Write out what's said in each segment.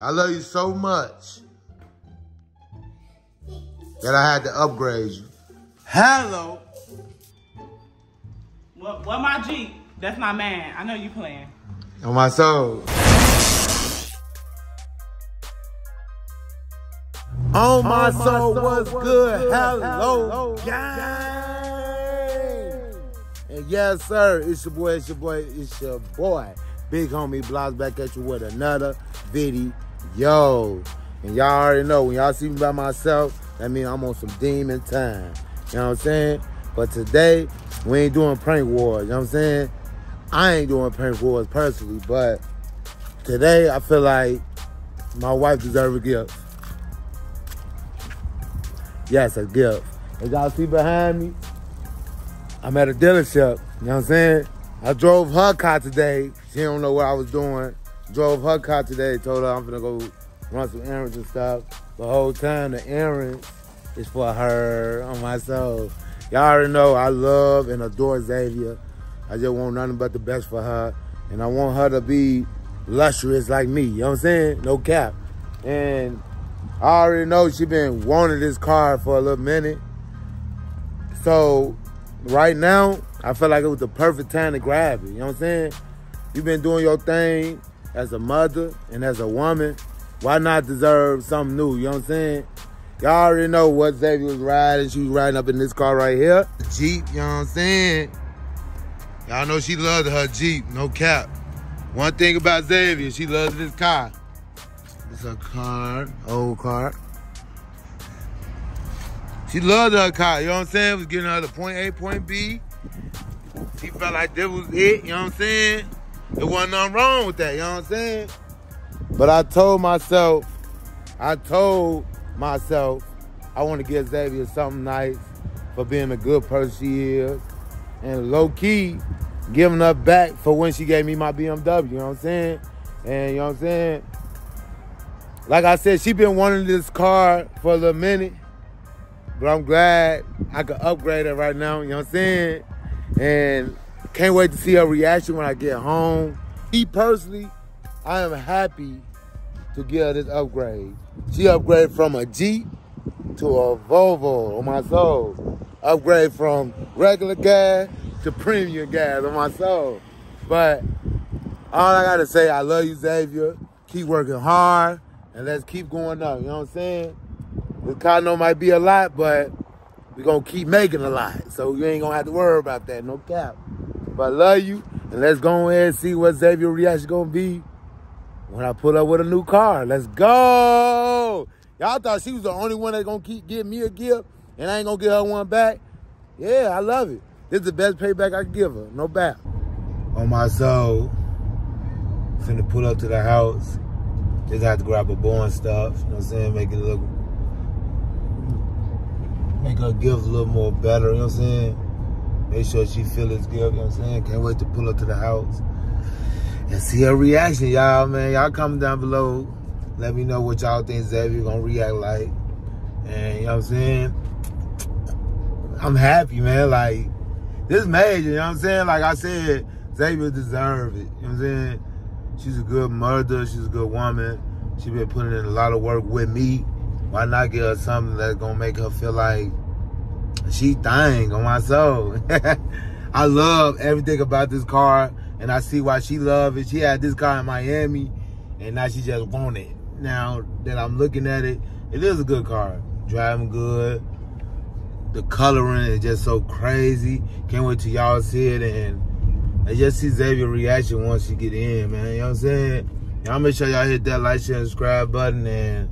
I love you so much that I had to upgrade you. Hello. What, what my Jeep? That's my man. I know you playing. On my soul. On my, soul, what's good? Hello, gang. And yes, sir, it's your boy, it's your boy, it's your boy. Big homie Blocks back at you with another video. Yo, and y'all already know, when y'all see me by myself, that means I'm on some demon time. You know what I'm saying? But today, we ain't doing prank wars. You know what I'm saying? I ain't doing prank wars personally, but today I feel like my wife deserves a gift. Yes, a gift. As y'all see behind me, I'm at a dealership. You know what I'm saying? I drove her car today. She don't know what I was doing. Drove her car today. Told her I'm gonna go run some errands and stuff. The whole time the errands is for her on my soul. Y'all already know I love and adore Zavia. I just want nothing but the best for her. And I want her to be luxurious like me. You know what I'm saying? No cap. And I already know she been wanting this car for a little minute. So right now, I feel like it was the perfect time to grab it. You know what I'm saying? You've been doing your thing as a mother and as a woman. Why not deserve something new? You know what I'm saying? Y'all already know what Zavia was riding. She was riding up in this car right here. Jeep, you know what I'm saying? Y'all know she loved her Jeep, no cap. One thing about Zavia, she loves this car. It's a car, old car. She loved her car, you know what I'm saying? It was getting her to point A, point B. She felt like this was it, you know what I'm saying? There wasn't nothing wrong with that, you know what I'm saying? But I told myself, I told myself, I want to give Zavia something nice for being a good person she is. And low key, giving her back for when she gave me my BMW, you know what I'm saying? And you know what I'm saying? Like I said, she been wanting this car for a little minute. But I'm glad I could upgrade it right now, you know what I'm saying? And can't wait to see her reaction when I get home. Me personally, I am happy to give her this upgrade. She upgraded from a Jeep to a Volvo on my soul. Upgrade from regular gas to premium gas on my soul. But all I gotta say, I love you, Zavia. Keep working hard and let's keep going up. You know what I'm saying? This note might be a lot, but we're gonna keep making a lot. So you ain't gonna have to worry about that, no cap. But I love you, and let's go ahead and see what Zavia reaction gonna be when I pull up with a new car. Let's go. Y'all thought she was the only one that's gonna keep giving me a gift and I ain't gonna give her one back. Yeah, I love it. This is the best payback I can give her, no back. On my soul, finna pull up to the house. Just have to grab a and stuff, you know what I'm saying? Make it look, make her gift a little more better, you know what I'm saying? Make sure she feel this gift, you know what I'm saying? Can't wait to pull up to the house and see her reaction, y'all, man. Y'all comment down below. Let me know what y'all think Zavia gonna react like. And you know what I'm saying? I'm happy, man. Like, this major, you know what I'm saying? Like I said, Zavia deserve it. You know what I'm saying? She's a good mother. She's a good woman. She been putting in a lot of work with me. Why not give her something that's gonna make her feel like she thing on my soul? I love everything about this car and I see why she love it. She had this car in Miami, and now she just want it. Now that I'm looking at it, it is a good car. Driving good. The coloring is just so crazy. Can't wait till y'all see it, and I just see Zavia reaction once you get in, man. You know what I'm saying? Y'all make sure y'all hit that like, share, and subscribe button, and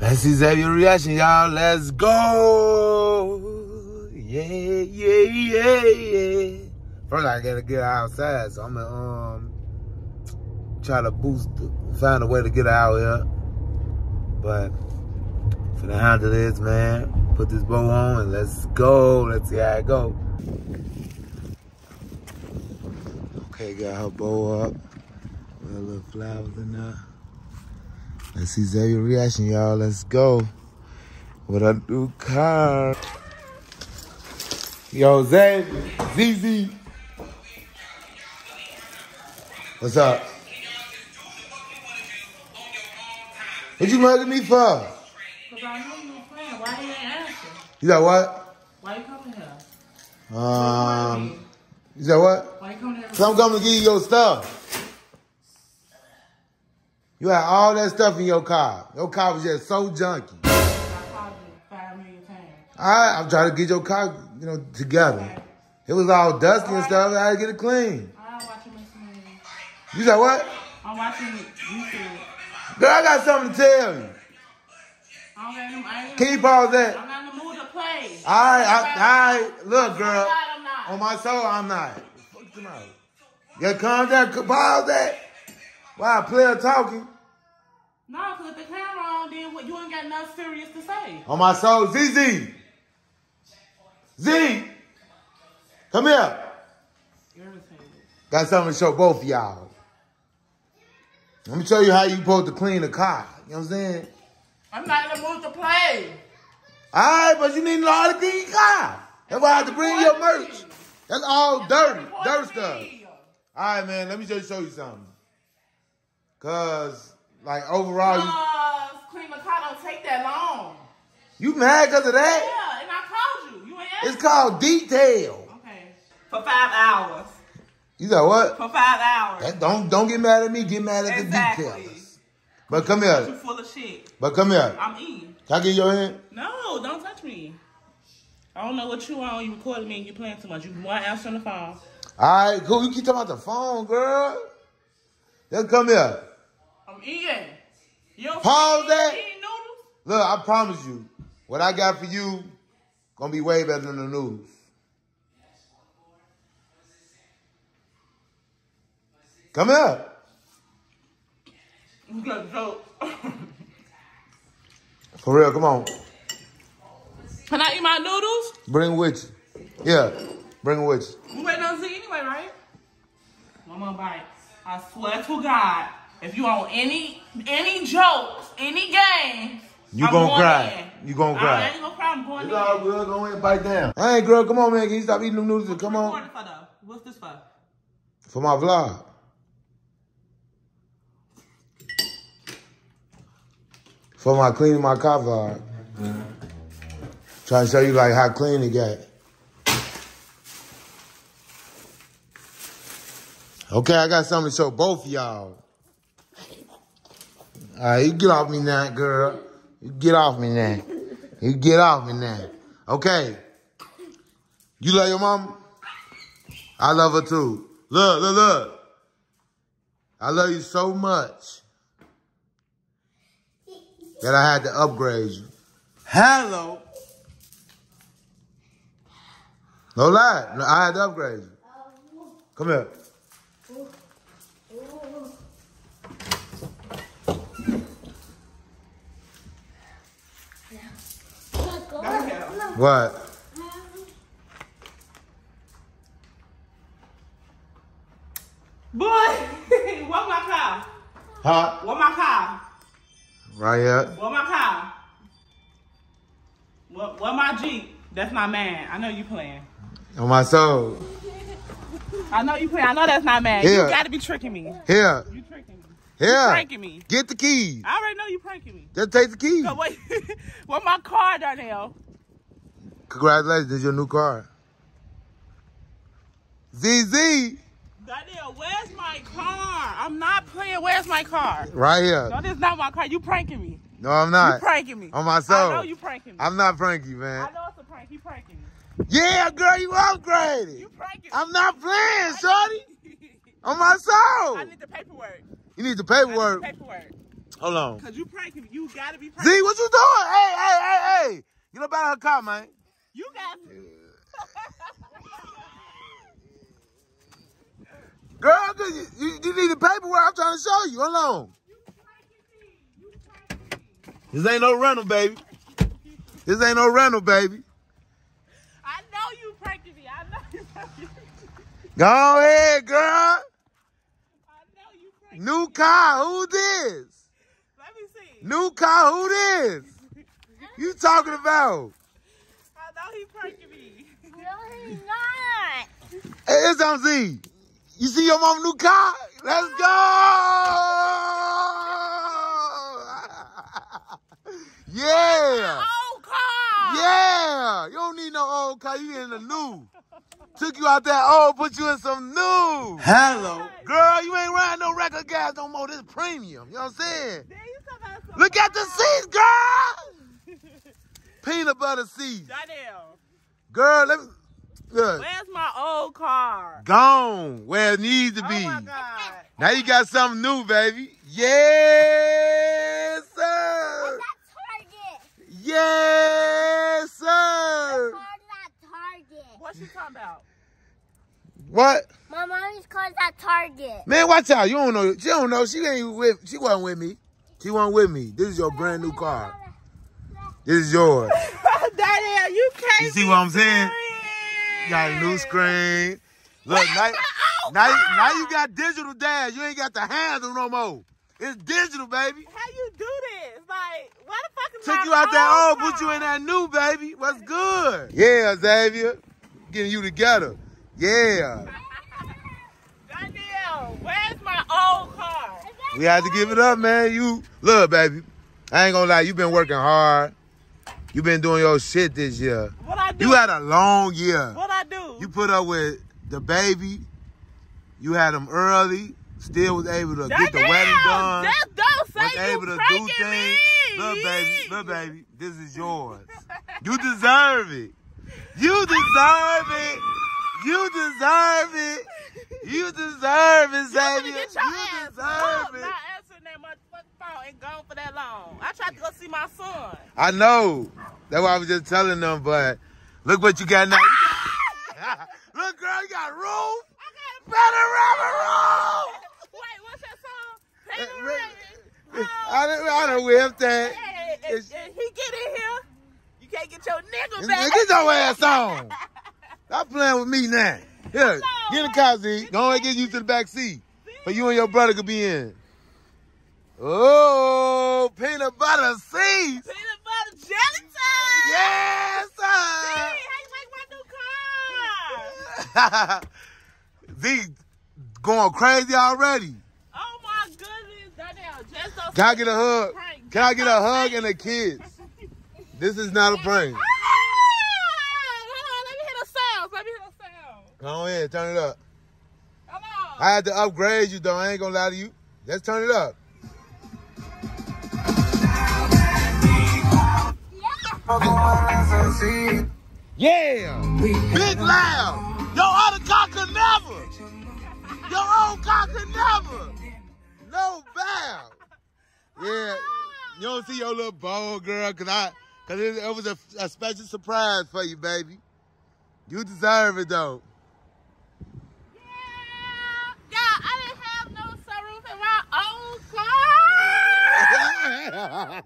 let's see Zavia reaction, y'all. Let's go. Yeah, yeah, yeah, yeah. First, I gotta get outside, so I'm gonna um try to boost, find a way to get out here. But for the handle this, man, put this bow on and let's go. Let's see how it go. Okay, got her bow up. With a little flowers in there. Let's see Zavia reaction, y'all. Let's go. With a new car. Yo, Zavia, ZZ. What's up? What you mugging me for? Cause I know you were playing. Why you ain't answer? You said what? Why you coming here? Um, you said what? Why you coming here? Cause I'm coming to give you your stuff. You had all that stuff in your car. Your car was just so junky. I called you five million times. I, I'm trying to get your car, you know, together. It was all dusty and stuff. I had to get it clean. I'm watching. You said what? I'm watching YouTube. Girl, I got something to tell you. I don't got them. I ain't. Can you pause that? I'm not in the mood to play. All right, I, all right. Look, girl. God, I'm not. On my soul, I'm not. Fuck them out. Yeah, calm down. Pause that. Wow, player talking. No, cause if the camera on, then what? You ain't got nothing serious to say. On my soul, ZZ. Z. Come here. Got something to show both of y'all. Let me show you how you supposed to clean the car. You know what I'm saying? I'm not in the mood to play. All right, but you need to know how to clean your car. That's why I have to bring your merch. That's all dirty, dirt stuff. All right, man, let me just show you something. Cause, like, overall, you, Cause clean the car don't take that long. you mad because of that? Yeah, and I called you. You ain't It's called detail. Okay. For five hours. You said what? For five hours. That- don't don't get mad at me. Get mad at Exactly. the details. But come here. You full of shit. But come here. I'm eating. Can I get your hand? No, don't touch me. I don't know what you on. You recording me and you playing too much. You want answer on the phone. All right, cool. You keep talking about the phone, girl. Then come here. Eating. You Pause that. Look, I promise you, what I got for you gonna be way better than the news. Come here. You got a joke. For real, come on. Can I eat my noodles? Bring with you. Yeah, bring with you. We waiting on Z anyway, right? One more bite. I swear to God, if you on any any jokes, any games, You I'm gonna going cry. in. You gonna cry. I ain't gonna cry. I'm going It's in. all good. Go ahead and bite down. Hey, girl, come on, man. Can you stop eating them noodles? Come on. For though. What's this for? For my vlog. For my cleaning my car vlog. Trying to show you like how clean it got. Okay, I got something to show both y'all. All right, you get off me now, girl. You get off me now. You get off me now. Okay. You love your mama? I love her too. Look, look, look. I love you so much that I had to upgrade you. Hello. No lie. I had to upgrade you. Come here. What? Boy, what my car? Huh? What my car? Right here. What my car? What what my Jeep? That's my man. I know you playing. On my soul. I know you playing. I know that's not man. Yeah. You gotta be tricking me. Here. You me. Here. pranking me. Get the keys. I already know you pranking me. Just take the keys. So wait, what my car, Darnell? Congratulations, it's your new car. ZZ, Darnell, where's my car? I'm not playing. Where's my car? right here. No, this is not my car. You pranking me. No, I'm not. You pranking me. On my I know you pranking me. I'm not Frankie, I man. know it's a prank. You pranking me. Yeah, girl, you upgraded. You pranking me. I'm not playing, shorty. On my soul. I need the paperwork. You need the I need paperwork. Hold on. Cause you pranking me. You gotta be pranking. Z, what you doing? Hey, hey, hey, hey. Get up out of her car, man. You got. Girl. You, you, you need the paperwork. I'm trying to show you. Hold on. This ain't no rental, baby. This ain't no rental, baby. I know you pranking me. I know you me. Go ahead, girl. I know you pranking New car. Who this? Let me see. New car. Who this? You talking about? I know he pranking me. No, he's not. Hey, it's on Z. You see your mom new car? Let's go! Yeah. Old car. Yeah. You don't need no old car. You in the new. Took you out that old, oh, put you in some new. Hello. Girl, you ain't riding no regular gas no more. This premium. You know what I'm saying? Then you talking about Look at the seats, girl. Peanut butter seats. Danielle, Girl, let me. Look. where's my old car? Gone where it needs to Oh be. my God. Now you got something new, baby. Yes, sir. That's Target. Yes, sir. Called that Target. What she talking about? What? My mommy's called that Target. Man, watch out. You don't know. She don't know. She ain't with. She wasn't with me. She wasn't with me. This is your brand new car. This is yours. Danielle, you can't. You see what I'm saying? You got a new screen. Look, Where's now, oh, now, now you got digital dash. You ain't got the handle no more. It's digital, baby. How you do this? Like, why the fuck is Took my you out that old, put you in that new, baby. What's good? Yeah, Zavia. Getting you together. Yeah. Danielle, where's my old car? We had to give it up, man. You look, baby. I ain't gonna lie, you been working hard. You been doing your shit this year. What I do? You had a long year. what I do? You put up with the baby. You had him early. Still was able to get the wedding done. Just don't Was say able you to do things. me. Look, baby. Look, baby. This is yours. You deserve it. You deserve it. You deserve it. You deserve it, You Zavia. get your You ass deserve up, it. Not answering that motherfucking phone and gone for that long. I tried to go see my son. I know. That's why I was just telling them, but look what you got now. Ah! look, girl, you got room. Better rubber room. Wait, what's that song? Paper Eh, eh Ready. Eh, I done, I done whipped that. Hey, if, if he get in here, you can't get your nigga back. Get your ass on. Stop playing with me now. Here, get in the car, Z. Go ahead and get you to the back seat. But you and your brother could be in. Oh, peanut butter seats. Peanut butter jelly time. Yes, sir. how you like my new car? Z going crazy already. Oh my goodness, Danielle, just don't Can I get a hug? Prank. Can I get a hug and a kiss? This is not a prank. Ah, hold on, let me hear the sounds. Let me hear the sounds. Go ahead, turn it up. Come on. I had to upgrade you though. I ain't gonna lie to you. Let's turn it up. Yeah. Big loud. Your other car could never. Your own car could never. No bow. Yeah. You don't see your little bold girl, cause I, cause it, it was a, a special surprise for you, baby. You deserve it though. Yeah, yeah, I didn't have no sunroof in my old car.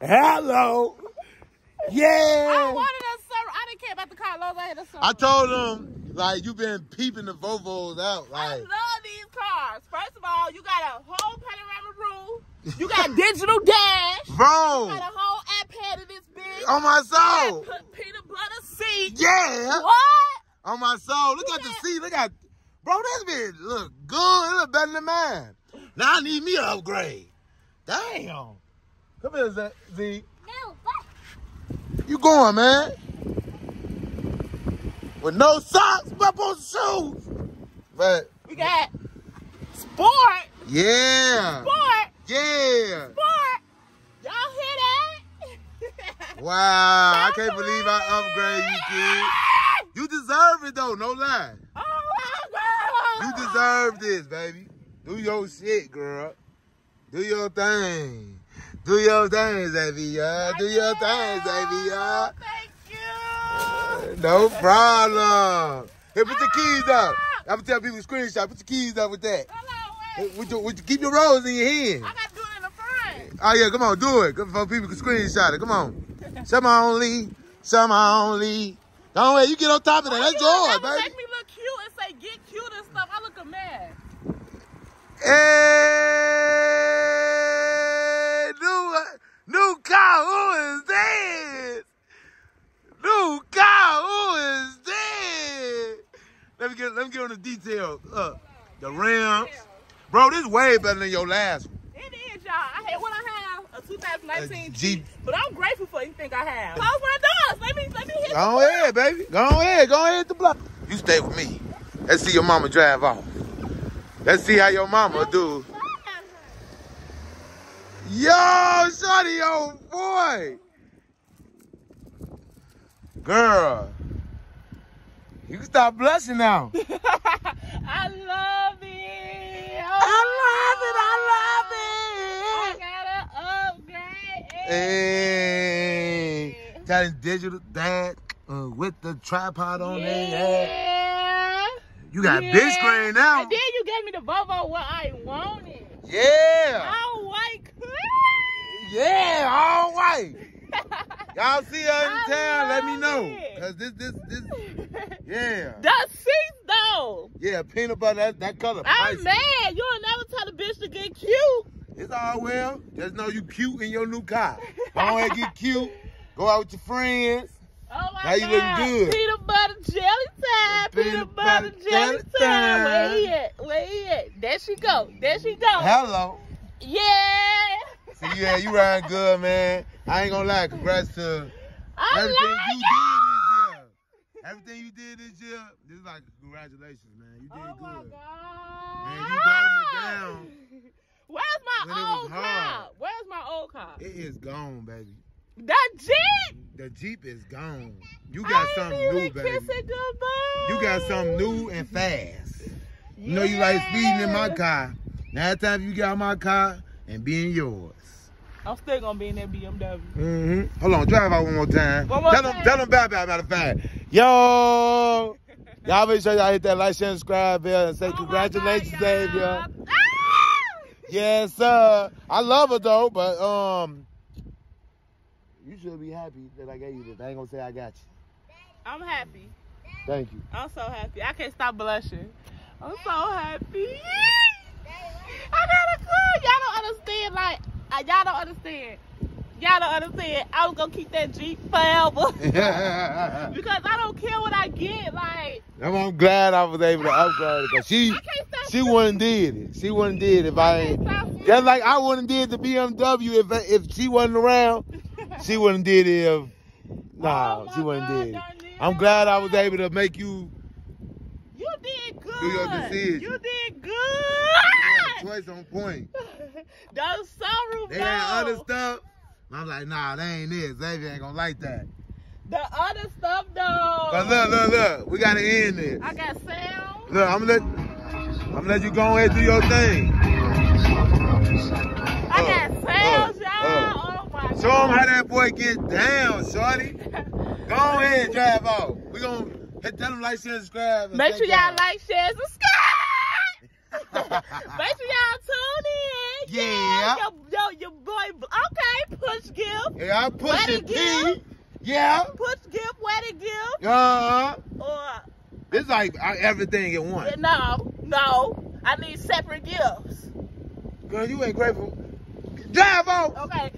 Hello. I Yeah. wanted a sunroof. I didn't care about the car. Long I had a sunroof. I told them like you've been peeping the Volvos out, I like love these cars. First of all, you got a whole panoramic roof. You got digital dash. You bro. got a whole iPad in this bitch. On my soul. put peanut butter seat. Yeah. What? On my soul. Look You at the seat. Look at, bro. This bitch look good. It look better than mine. Now I need me an upgrade. Damn. Come here, Z. No, but You going, man? With no socks, but on shoes. But We got sport. yeah, Sport. yeah. Sport. Y'all hear that? Wow, I can't believe I upgrade you, kid. You deserve it though, no lie. Oh my You deserve this, baby. Do your shit, girl. Do your thing. Do your thing, Zavia. Do your thing, Zavia. Thank you. No problem. Here, put the keys up. Ah. I'm gonna tell people screenshot. Put the keys up with that. Hello, Hey, wait. Would you, would you keep your rolls in your hand? I got to do it in the front. Oh yeah, come on, do it. Come for people can screenshot it. Come on. Some only, some only. Don't wait, you get on top of that. That's you yours, baby. Make me look cute and say get cute and stuff. I look a mess. Hey, new, new car, who is this? New car, who is this? Let me get, let me get on the details. Uh, the rims, bro. This way better than your last one. It is, y'all. I had what I have. 2019 A Jeep. Jeep. But I'm grateful for you think I have. Close my doors. Let me let me hit Go ahead, baby. Go ahead. Go ahead the block. You stay with me. Let's see your mama drive off. Let's see how your mama do. Yo, shorty, oh boy. Girl. You can stop blushing now. I love it. Oh, I love it. I love I gotta upgrade. it. Hey. That is digital dad uh, with the tripod on there. Yeah. Yeah. You got Yeah. big screen now. And then you gave me the Volvo what I wanted. Yeah. All white. Yeah, all white. Y'all see her in town, let me know. it. Cause this, this, this, yeah. the seats though. Yeah, peanut butter, that, that color. I'm mad. You'll never tell a bitch to get cute. It's all well. Just know you cute in your new car. Go ahead, get cute. Go out with your friends. Oh my How you God. looking good? Peanut butter jelly time. Peanut, Peanut butter, butter jelly jelly time. Where he at? Where he at? There she go. There she go. Hello. Yeah. See, yeah, you riding good, man. I ain't gonna lie. Congrats to I everything like you it. did this year. Everything you did this year, this is like congratulations, man. You did good. Oh my. God. Man, you holding it down. Where's my When it was old car? Where's my old car? It is gone, baby. That Jeep. The Jeep is gone. You got I something new, baby. You got something new and fast. You know you like speeding in my car. Now time you get out my car and be in yours. I'm still gonna be in that BMW. Mm-hmm. Hold on, drive out one more time. One more tell time. them, tell them bye bye. Matter of fact, yo, y'all make sure y'all hit that like, share, and subscribe bell, and say Oh congratulations, Zavia. Ah! Yes, sir. I love her though, but um, you should be happy that I gave you this. I ain't gonna say I got you. I'm happy. Thank you. I'm so happy. I can't stop blushing. I'm so happy. I got a car. Y'all don't understand. Like, uh, y'all don't understand. Y'all don't understand. I was gonna keep that Jeep forever because I don't care what I get. Like, I'm glad I was able to upgrade it because she I can't stop. she wouldn't did it. She wouldn't did it if I ain't. Stop. Just like I wouldn't did the BMW if if she wasn't around. She wouldn't did it if nah, Oh she wouldn't God, did it. Darnell. I'm glad I was able to make you You did good. Do your decision. You did good. yeah, choice on point. Those sunroof They had other stuff. I'm like, nah, that ain't it. Zavia ain't gonna like that. The other stuff though. But look, look, look, we gotta end this. I got sound. Look, I'm gonna let I'm gonna let you go ahead and do your thing. I Uh, got sounds, uh, oh my Show him how that boy get down, shorty. Go ahead drive off. We gonna hit tell them like, share, subscribe. Make sure y'all like, share, subscribe. Make sure y'all tune in. Yeah. Yo, yo, your boy. Okay, push gift. Yeah, I push it, gift. Yeah. Push gift, wedding gift. Uh-huh. Or It's like uh, everything at once. no, no. I need separate gifts. Girl, you ain't grateful. Drive off. Okay.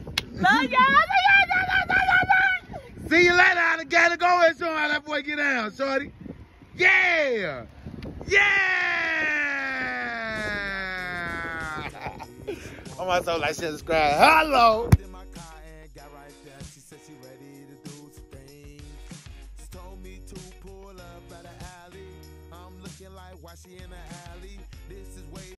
See you later, alligator. Go ahead and show 'em how that boy get down, shorty. Yeah. Yeah. Oh, my soul like, share, subscribe. Hello.